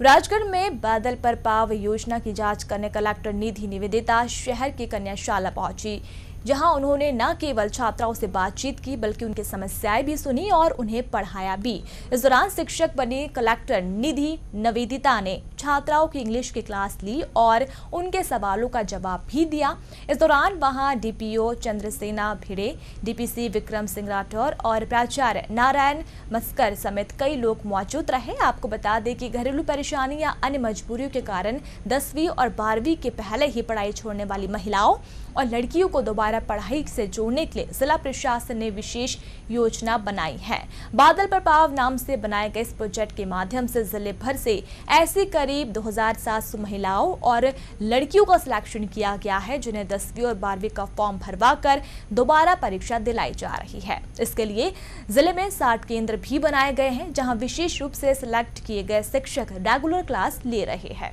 राजगढ़ में बादल पर पाव योजना की जाँच करने कलेक्टर निधि निवेदिता शहर की कन्याशाला पहुँची, जहाँ उन्होंने न केवल छात्राओं से बातचीत की, बल्कि उनकी समस्याएँ भी सुनी और उन्हें पढ़ाया भी। इस दौरान शिक्षक बने कलेक्टर निधि नवेदिता ने छात्राओं की इंग्लिश की क्लास ली और उनके सवालों का जवाब भी दिया। इस दौरान वहाँ डीपीओ चंद्रसेना भिड़े डीपीसी विक्रम सिंह राठौर और प्राचार्य नारायण मस्कर समेत कई लोग मौजूद रहे। आपको बता दें कि घरेलू परेशानी या अन्य मजबूरियों के कारण दसवीं और बारहवीं के पहले ही पढ़ाई छोड़ने वाली महिलाओं और लड़कियों को दोबारा पढ़ाई से जोड़ने के लिए जिला प्रशासन ने विशेष योजना बनाई है। बादल पर पाव नाम से बनाए गए इस प्रोजेक्ट के माध्यम से ज़िले भर से ऐसी करीब 2700 महिलाओं और लड़कियों का सिलेक्शन किया गया है, जिन्हें दसवीं और बारहवीं का फॉर्म भरवा कर दोबारा परीक्षा दिलाई जा रही है। इसके लिए ज़िले में साठ केंद्र भी बनाए गए हैं, जहाँ विशेष रूप से सिलेक्ट किए गए शिक्षक रेगुलर क्लास ले रहे हैं।